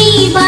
一把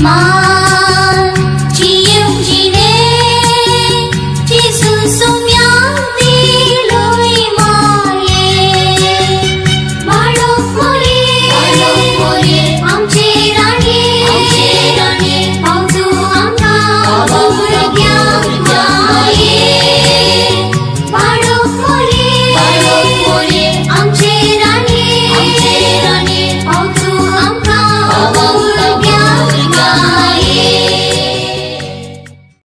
mom